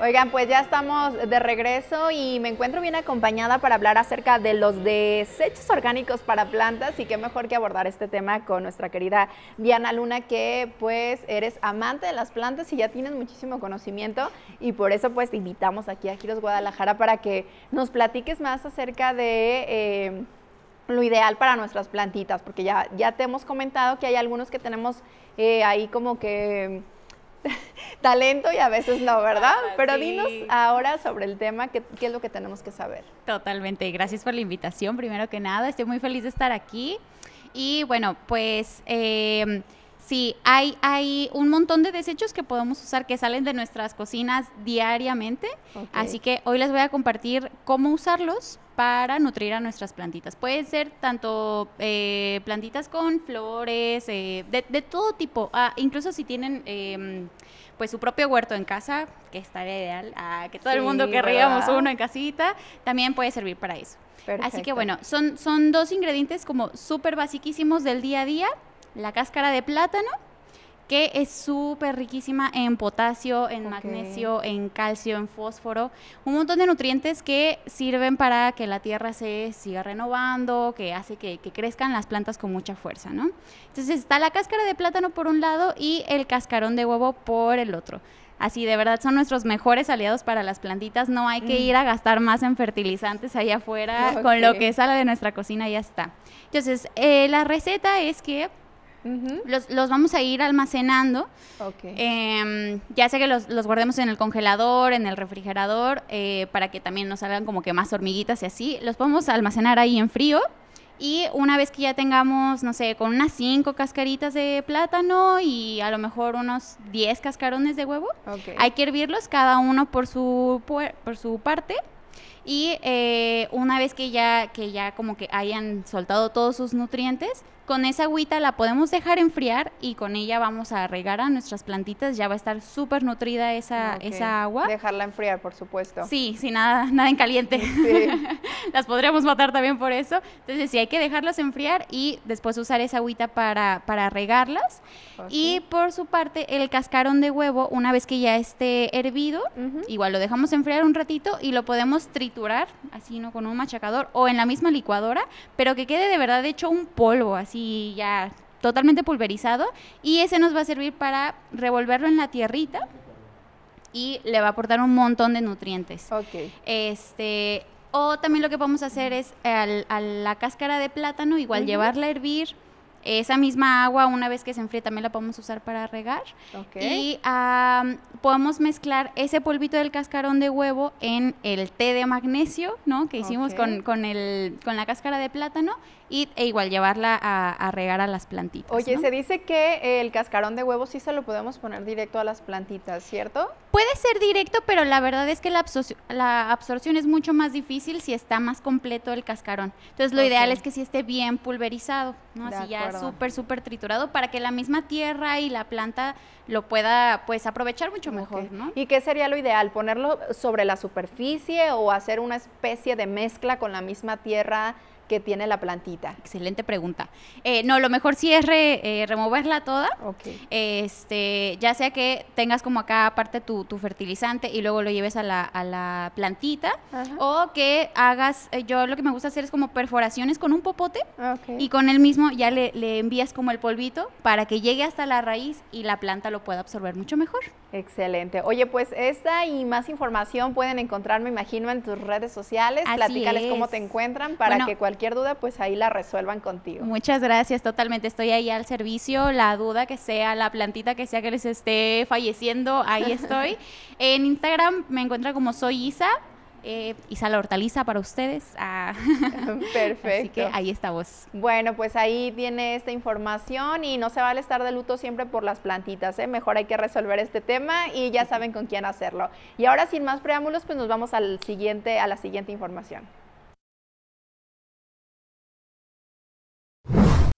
Oigan, pues ya estamos de regreso y me encuentro bien acompañada para hablar acerca de los desechos orgánicos para plantas y qué mejor que abordar este tema con nuestra querida Diana Luna, que pues eres amante de las plantas y ya tienes muchísimo conocimiento y por eso pues te invitamos aquí a Giros Guadalajara para que nos platiques más acerca de... Eh, lo ideal para nuestras plantitas, porque ya, ya te hemos comentado que hay algunos que tenemos eh, ahí como que talento y a veces no, ¿verdad? Pero dinos ahora sobre el tema, ¿qué, ¿qué, es lo que tenemos que saber? Totalmente, gracias por la invitación, primero que nada, estoy muy feliz de estar aquí. Y bueno, pues eh, sí, hay, hay un montón de desechos que podemos usar que salen de nuestras cocinas diariamente, así que hoy les voy a compartir cómo usarlos para nutrir a nuestras plantitas. Pueden ser tanto eh, plantitas con flores, eh, de, todo tipo, ah, incluso si tienen em, pues su propio huerto en casa, que estaría ideal, ah, que todo el mundo querríamos uno en casita, también puede servir para eso. Así que bueno, son, son dos ingredientes como súper basiquísimos del día a día, la cáscara de plátano, que es súper riquísima en potasio, en magnesio, en calcio, en fósforo, un montón de nutrientes que sirven para que la tierra se siga renovando, que hace que, crezcan las plantas con mucha fuerza, ¿no? Entonces está la cáscara de plátano por un lado y el cascarón de huevo por el otro. Así, de verdad son nuestros mejores aliados para las plantitas. No hay que mm. ir a gastar más en fertilizantes allá afuera. Con lo que sale de nuestra cocina ya está. Entonces, eh, la receta es que los, vamos a ir almacenando. Em, ya sea que los, guardemos en el congelador, en el refrigerador, eh, para que también nos salgan como que más hormiguitas y así. Los podemos almacenar ahí en frío. Y una vez que ya tengamos, no sé, con unas 5 cascaritas de plátano y a lo mejor unos 10 cascarones de huevo, hay que hervirlos cada uno por su, por su parte y eh, una vez que ya, que ya como que hayan soltado todos sus nutrientes, con esa agüita la podemos dejar enfriar y con ella vamos a regar a nuestras plantitas. Ya va a estar súper nutrida esa, esa agua. Dejarla enfriar, por supuesto. Sí, sin nada, nada en caliente. Las podríamos matar también por eso. Entonces sí, hay que dejarlas enfriar y después usar esa agüita para, para regarlas. Y por su parte, el cascarón de huevo, una vez que ya esté hervido, igual lo dejamos enfriar un ratito y lo podemos triturar, así, ¿no? Con un machacador o en la misma licuadora, pero que quede de verdad hecho un polvo, así ya totalmente pulverizado y ese nos va a servir para revolverlo en la tierrita y le va a aportar un montón de nutrientes. Ok. Este, o también lo que podemos hacer es a la cáscara de plátano, igual llevarla a hervir, esa misma agua, una vez que se enfríe, también la podemos usar para regar. Y podemos mezclar ese polvito del cascarón de huevo en el té de magnesio, ¿no? Que hicimos con, con, el, con la cáscara de plátano y, e igual llevarla a, regar a las plantitas. Oye, se dice que el cascarón de huevo sí se lo podemos poner directo a las plantitas, ¿cierto? Puede ser directo, pero la verdad es que la, la absorción es mucho más difícil si está más completo el cascarón. Entonces lo ideal es que sí esté bien pulverizado, ¿no? Así ya súper, súper triturado para que la misma tierra y la planta lo pueda pues aprovechar mucho mejor, ¿no? ¿Y qué sería lo ideal? ¿Ponerlo sobre la superficie o hacer una especie de mezcla con la misma tierra? Que tiene la plantita? Excelente pregunta. Eh, no, lo mejor sí es eh, removerla toda. Este, ya sea que tengas como acá aparte tu, fertilizante y luego lo lleves a la, plantita o que hagas, eh, yo lo que me gusta hacer es como perforaciones con un popote y con el mismo ya le, le envías como el polvito para que llegue hasta la raíz y la planta lo pueda absorber mucho mejor. Excelente. Oye, pues esta y más información pueden encontrar, me imagino, en tus redes sociales. Así Platícales cómo te encuentran para que cualquier duda, pues ahí la resuelvan contigo. Muchas gracias, totalmente. Estoy ahí al servicio. La duda que sea, la plantita que sea que les esté falleciendo, ahí estoy. en Instagram me encuentran como soy Isa eh, la Hortaliza para ustedes. Ah. Perfecto. Así que ahí estamos. Bueno, pues ahí tiene esta información y no se vale estar de luto siempre por las plantitas, ¿eh? mejor hay que resolver este tema y ya saben con quién hacerlo. Y ahora sin más preámbulos, pues nos vamos al siguiente, a la siguiente información.